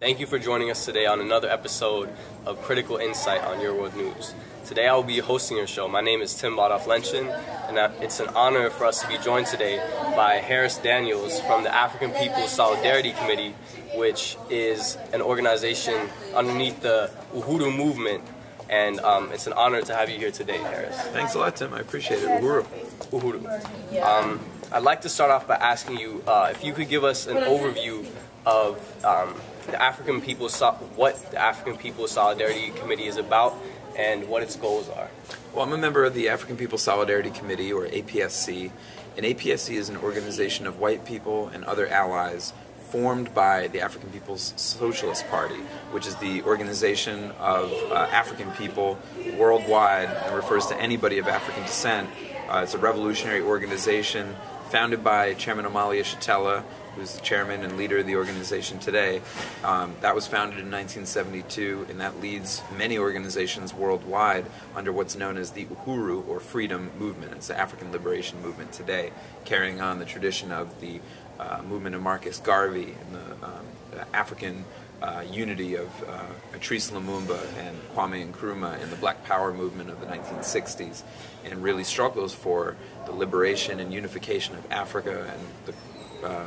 Thank you for joining us today on another episode of Critical Insight on Your World News. Today I will be hosting your show. My name is Tim Baldauf-Lenschen, and it's an honor for us to be joined today by Harris Daniels from the African People's Solidarity Committee, which is an organization underneath the Uhuru movement. And um, it's an honor to have you here today, Harris. Thanks a lot, Tim. I appreciate it. Uhuru. Uhuru. Um, I'd like to start off by asking you uh, if you could give us an overview of um, the African People, what the African People's Solidarity Committee is about and what its goals are. Well, I'm a member of the African People's Solidarity Committee, or APSC, and APSC is an organization of white people and other allies formed by the African People's Socialist Party, which is the organization of uh, African people worldwide and refers to anybody of African descent. Uh, it's a revolutionary organization founded by Chairman Omali Yeshitela, who's the chairman and leader of the organization today. Um, that was founded in 1972, and that leads many organizations worldwide under what's known as the Uhuru, or Freedom Movement. It's the African Liberation Movement today, carrying on the tradition of the uh, movement of Marcus Garvey and the, um, the African uh, unity of uh, Patrice Lumumba and Kwame Nkrumah in the Black Power movement of the 1960s, and really struggles for the liberation and unification of Africa and the uh,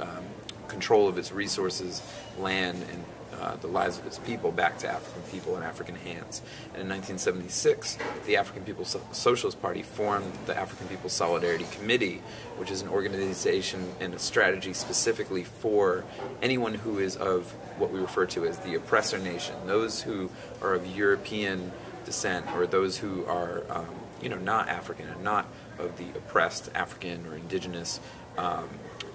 um, control of its resources, land, and uh, the lives of its people back to African people in African hands. And in 1976, the African People's Socialist Party formed the African People's Solidarity Committee, which is an organization and a strategy specifically for anyone who is of what we refer to as the oppressor nation, those who are of European descent or those who are, um, you know, not African and not of the oppressed African or indigenous um,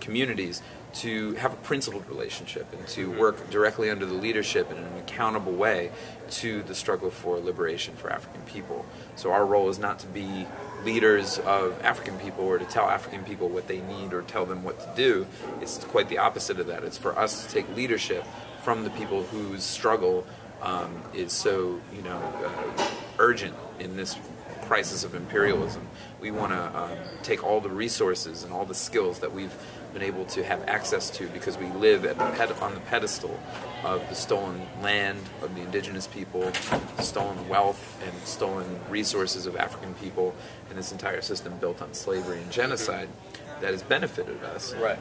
communities to have a principled relationship and to mm-hmm. work directly under the leadership in an accountable way to the struggle for liberation for African people. So our role is not to be leaders of African people or to tell African people what they need or tell them what to do. It's quite the opposite of that. It's for us to take leadership from the people whose struggle um, is so, you know, uh, urgent in this crisis of imperialism. We want to um, take all the resources and all the skills that we've been able to have access to because we live at the on the pedestal of the stolen land of the indigenous people, stolen wealth and stolen resources of African people, and this entire system built on slavery and genocide that has benefited us. Right.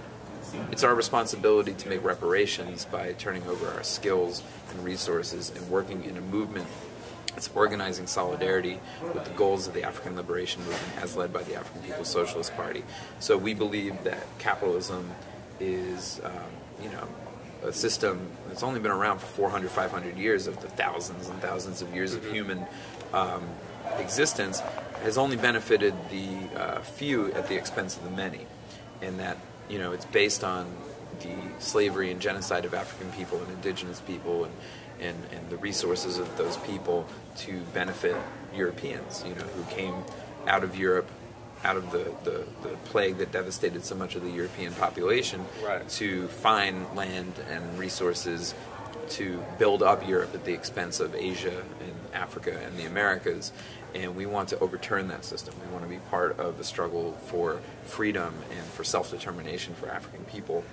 It's our responsibility to make reparations by turning over our skills and resources and working in a movement it's organizing solidarity with the goals of the African liberation movement as led by the African People's Socialist Party. So we believe that capitalism is, um, you know, a system that's only been around for 400, 500 years of the thousands and thousands of years of mm-hmm. human um, existence has only benefited the uh, few at the expense of the many. And that, you know, it's based on the slavery and genocide of African people and indigenous people and, and, and the resources of those people to benefit Europeans, you know, who came out of Europe, out of the, the, the plague that devastated so much of the European population, right. to find land and resources to build up Europe at the expense of Asia and Africa and the Americas. And we want to overturn that system. We want to be part of the struggle for freedom and for self determination for African people.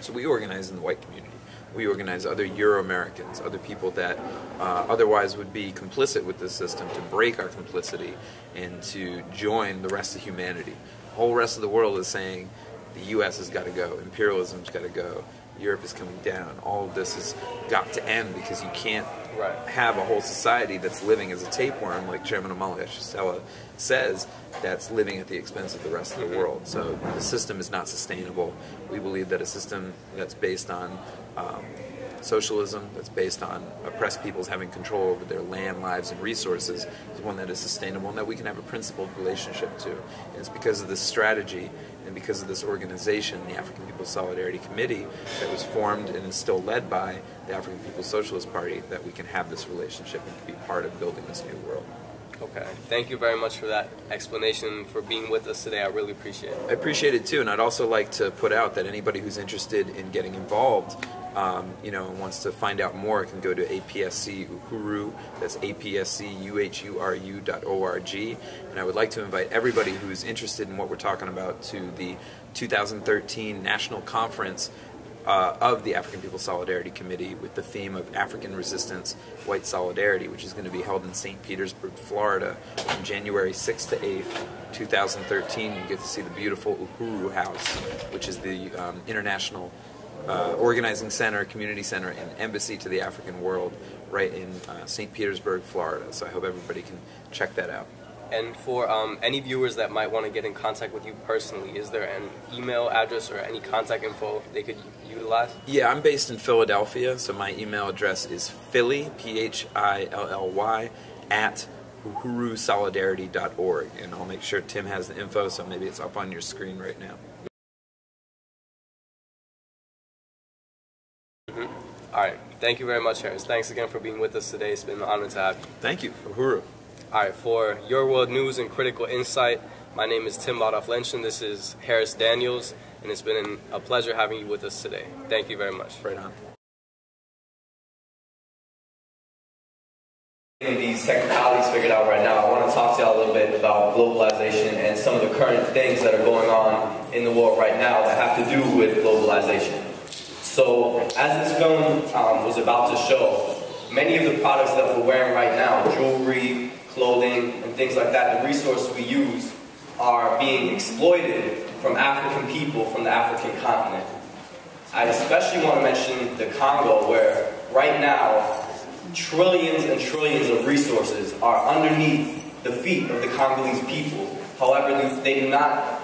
So we organize in the white community. We organize other Euro Americans, other people that uh, otherwise would be complicit with this system to break our complicity and to join the rest of humanity. The whole rest of the world is saying the U.S. has got to go, imperialism's got to go, Europe is coming down. All of this has got to end because you can't right. have a whole society that's living as a tapeworm, like Chairman Omali Yeshitela says, that's living at the expense of the rest of the world. So the system is not sustainable. We believe that a system that's based on um, socialism, that's based on oppressed peoples having control over their land, lives, and resources, is one that is sustainable and that we can have a principled relationship to. And it's because of this strategy and because of this organization, the African People's Solidarity Committee, that was formed and is still led by the African People's Socialist Party, that we can have this relationship and be part of building this new world. Okay. Thank you very much for that explanation, for being with us today. I really appreciate it. I appreciate it too, and I'd also like to put out that anybody who's interested in getting involved, um, you know, and wants to find out more, can go to APSC Uhuru. That's APSCUHURU dot org. And I would like to invite everybody who's interested in what we're talking about to the 2013 National Conference uh, of the African People's Solidarity Committee with the theme of African Resistance, White Solidarity, which is going to be held in St. Petersburg, Florida, from January 6th to 8th, 2013. You get to see the beautiful Uhuru House, which is the um, international uh, organizing center, community center, and embassy to the African world right in uh, St. Petersburg, Florida. So I hope everybody can check that out. And for um, any viewers that might want to get in contact with you personally, is there an email address or any contact info they could utilize? Yeah, I'm based in Philadelphia, so my email address is philly, P H I L L Y, at uhurusolidarity.org. And I'll make sure Tim has the info, so maybe it's up on your screen right now. Mm-hmm. All right. Thank you very much, Harris. Thanks again for being with us today. It's been an honor to have you. Thank you. Uhuru. All right, for Your World News and Critical Insight, my name is Tim Baldauf Lynch, this is Harris Daniels, and it's been a pleasure having you with us today. Thank you very much. Right on. These technicalities figured out right now. I want to talk to y'all a little bit about globalization and some of the current things that are going on in the world right now that have to do with globalization. So, as this film um, was about to show, many of the products that we're wearing right now, jewelry, clothing, and things like that, the resources we use are being exploited from African people from the African continent. I especially want to mention the Congo, where right now, trillions and trillions of resources are underneath the feet of the Congolese people. However, they do not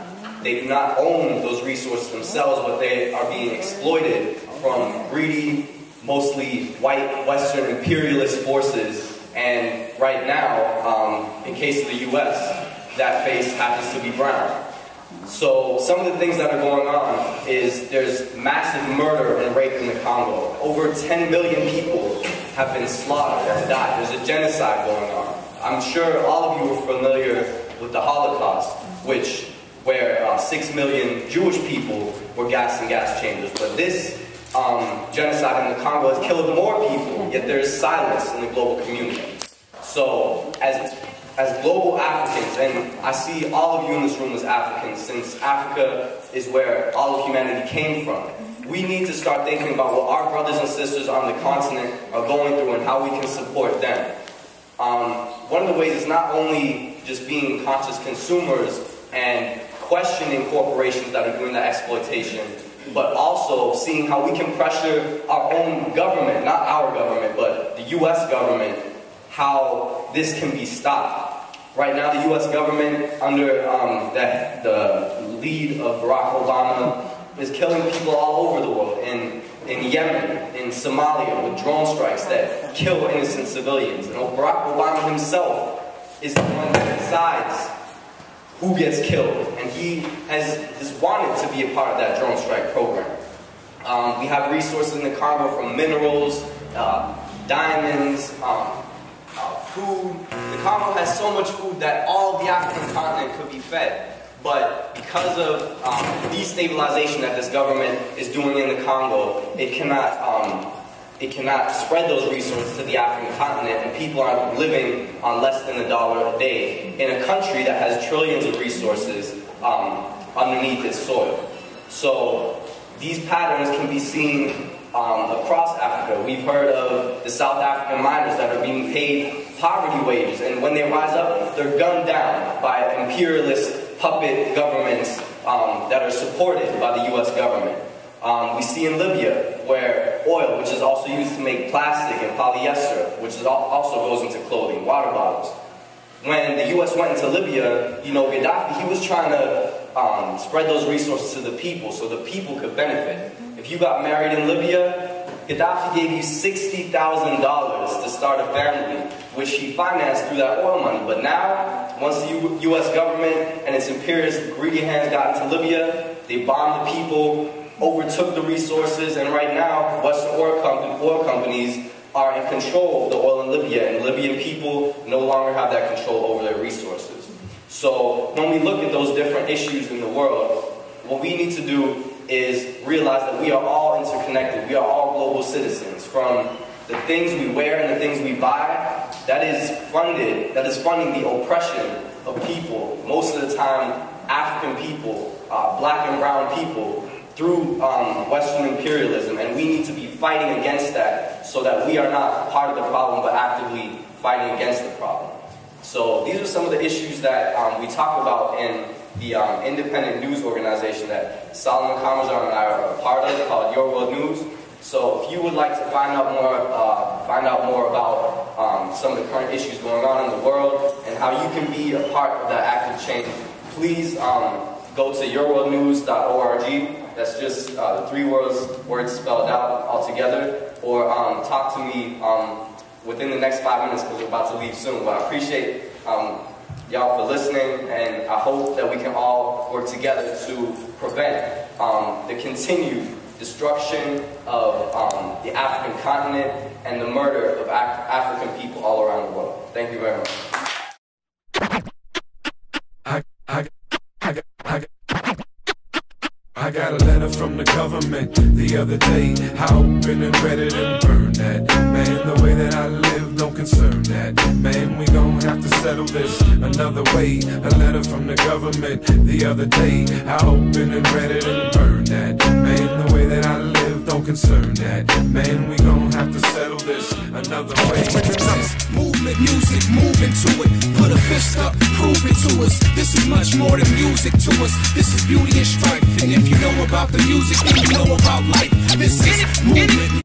they do not own those resources themselves, but they are being exploited from greedy, mostly white Western imperialist forces and right now, um, in case of the U.S., that face happens to be brown. So some of the things that are going on is there's massive murder and rape in the Congo. Over 10 million people have been slaughtered and died. There's a genocide going on. I'm sure all of you are familiar with the Holocaust, which where uh, 6 million Jewish people were gassed in gas chambers. But this um, genocide in the Congo has killed more people, yet there is silence in the global community. So, as, as global Africans, and I see all of you in this room as Africans, since Africa is where all of humanity came from, we need to start thinking about what our brothers and sisters on the continent are going through and how we can support them. Um, one of the ways is not only just being conscious consumers and questioning corporations that are doing that exploitation, but also seeing how we can pressure our own government, not our government, but the US government, how this can be stopped. Right now, the US government, under um, the, the lead of Barack Obama, is killing people all over the world. In, in Yemen, in Somalia, with drone strikes that kill innocent civilians. And Barack Obama himself is the one that decides who gets killed. And he has, has wanted to be a part of that drone strike program. Um, we have resources in the Congo from minerals, uh, diamonds, um, uh, food. The Congo has so much food that all the African continent could be fed. But because of um, destabilization that this government is doing in the Congo, it cannot um, it cannot spread those resources to the African continent, and people are living on less than a dollar a day in a country that has trillions of resources um, underneath its soil. So these patterns can be seen um, across Africa. We've heard of the South African miners that are being paid poverty wages, and when they rise up, they're gunned down by imperialist puppet governments um, that are supported by the U.S. government. Um, we see in Libya where oil, which is also used to make plastic and polyester, which is also goes into clothing, water bottles. When the U.S. went into Libya, you know, Gaddafi, he was trying to um, spread those resources to the people so the people could benefit. If you got married in Libya, Gaddafi gave you $60,000 to start a family, which he financed through that oil money. But now, once the U U.S. government and its imperialist greedy hands got into Libya, they bombed the people, overtook the resources, and right now, Western oil, oil companies are in control of the oil in Libya, and Libyan people no longer have that control over their resources. So when we look at those different issues in the world, what we need to do is realize that we are all interconnected. We are all global citizens. From the things we wear and the things we buy, that is funded, that is funding the oppression of people, most of the time African people, uh, black and brown people, through um, Western imperialism, and we need to be fighting against that so that we are not part of the problem but actively fighting against the problem. So these are some of the issues that um, we talk about in the um, independent news organization that Solomon Kamajar and I are a part of called Your World News. So if you would like to find out more, uh, find out more about um, some of the current issues going on in the world and how you can be a part of that active change, please um, go to yourworldnews.org. That's just uh, three words, words spelled out all together. Or um, talk to me um, within the next five minutes because we're about to leave soon. But I appreciate um, y'all for listening, and I hope that we can all work together to prevent um, the continued destruction of um, the African continent and the murder of Af African people all around the world. Thank you very much. Letter from the government the other day. I opened and read it and burned that. Man, the way that I live don't concern that. Man, we gon' have to settle this another way. A letter from the government the other day. I opened and read it and burned that. Man, live don't concern that. Man, we gon' have to settle this another way. Movement, music, moving to it. Put a fist up, prove it to us. This is much more than music to us. This is beauty and strife. And if you know about the music, then you know about life. This is movement.